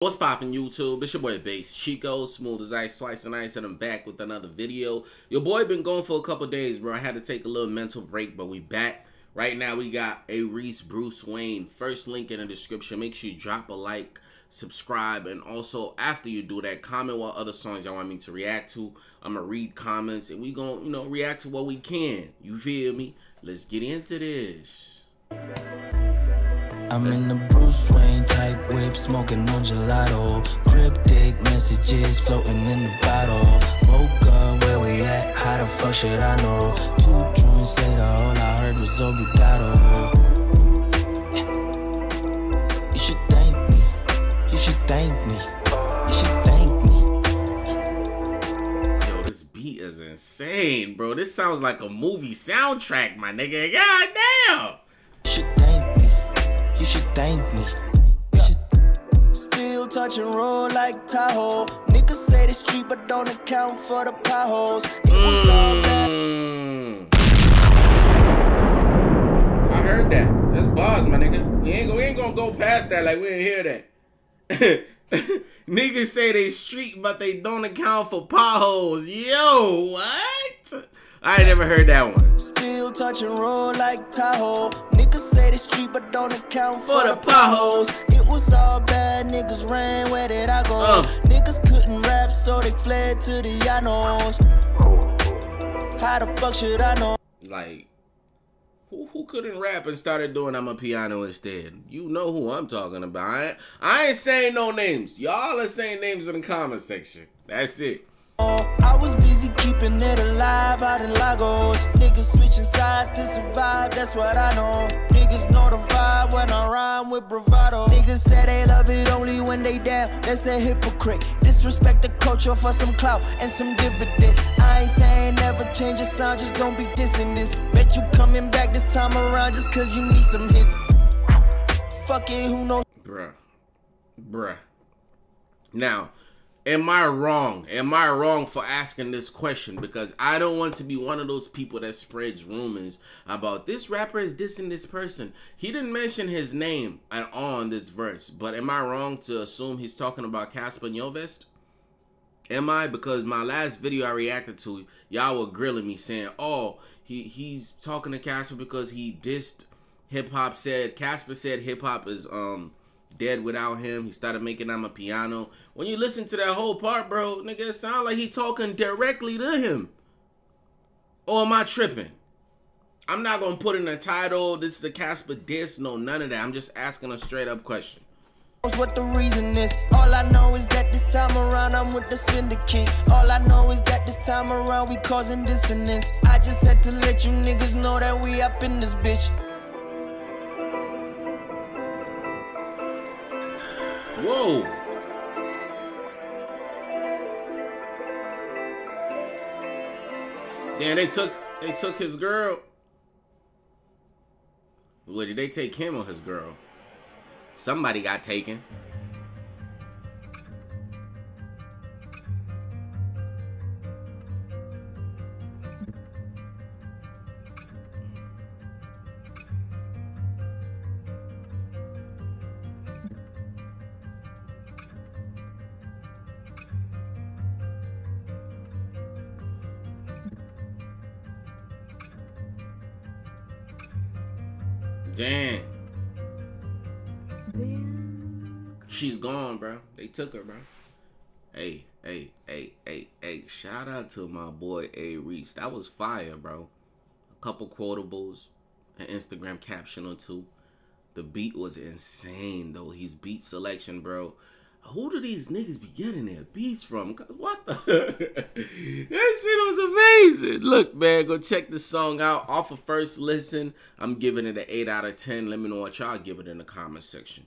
What's poppin' YouTube? It's your boy BasedChiko, smooth as ice, slice and ice, and I'm back with another video. Your boy been gone for a couple days, bro. I had to take a little mental break, but we back. Right now, we got A-Reece Bruce Wayne. First link in the description. Make sure you drop a like, subscribe, and also after you do that, comment what other songs y'all want me to react to. I'm gonna read comments and we gonna, you know, react to what we can. You feel me? Let's get into this. I'm in the Bruce Wayne type whip, smoking on gelato. Cryptic messages floating in the bottle. Woke where we at, how the fuck should I know? Two joints later, all I heard was obrigado. You should thank me, you should thank me, you should thank me. Yo, this beat is insane, bro. This sounds like a movie soundtrack, my nigga. God damn. Should thank me. Still touch and roll like Tahoe. Niggas say the street, but don't account for the potholes. It was all bad. Mm. I heard that. That's bars, my nigga. We ain't, we ain't gonna go past that like we didn't hear that. Niggas say they street, but they don't account for potholes. Yo, what? I ain't never heard that one. Still touch and roll like Tahoe. Niggas say the street, but don't account for, For the the potholes. It was all bad, niggas ran, where did I go? Uh. Niggas couldn't rap, so they fled to the Llanos. How the fuck should I know? Like, who who couldn't rap and started doing amapiano instead? You know who I'm talking about. I ain't, I ain't saying no names. Y'all are saying names in the comment section. That's it. I was busy keeping it alive out in Lagos. Niggas switching sides to survive, that's what I know. Niggas know the vibe when I rhyme with bravado. Niggas say they love it only when they down, that's a hypocrite. Disrespect the culture for some clout and some dividends. I ain't saying never change your sound, just don't be dissing this. Bet you coming back this time around just cause you need some hits. Fuck it, who knows? Bruh. Bruh. Now, am I wrong? Am I wrong for asking this question? Because I don't want to be one of those people that spreads rumors about this rapper is dissing this person. He didn't mention his name at all in this verse, but am I wrong to assume he's talking about Cassper Nyovest? Am I? Because my last video I reacted to, y'all were grilling me saying, "Oh, he he's talking to Cassper because he dissed hip hop." Said Cassper said hip hop is um dead without him. He started making amapiano. When you listen to that whole part, bro, nigga, it sound like he talking directly to him. Or am I tripping? I'm not gonna put in a title. This is the Cassper diss. No, none of that. I'm just asking a straight up question. what the reason is. All I know is that this time around I'm with the syndicate. All I know is that this time around we causing dissonance. I just had to let you niggas know that we up in this bitch. Whoa. Damn, they took they took his girl. What did they take him or his girl? Somebody got taken. Damn. She's gone, bro. They took her, bro. Hey, hey, hey, hey, hey. Shout out to my boy A-Reece. That was fire, bro. A couple quotables, an Instagram caption or two. The beat was insane, though. His beat selection, bro. Who do these niggas be getting their beats from? What the? that shit was Look, man, go check this song out. Off of first listen, I'm giving it an 8 out of 10. Let me know what y'all give it in the comment section.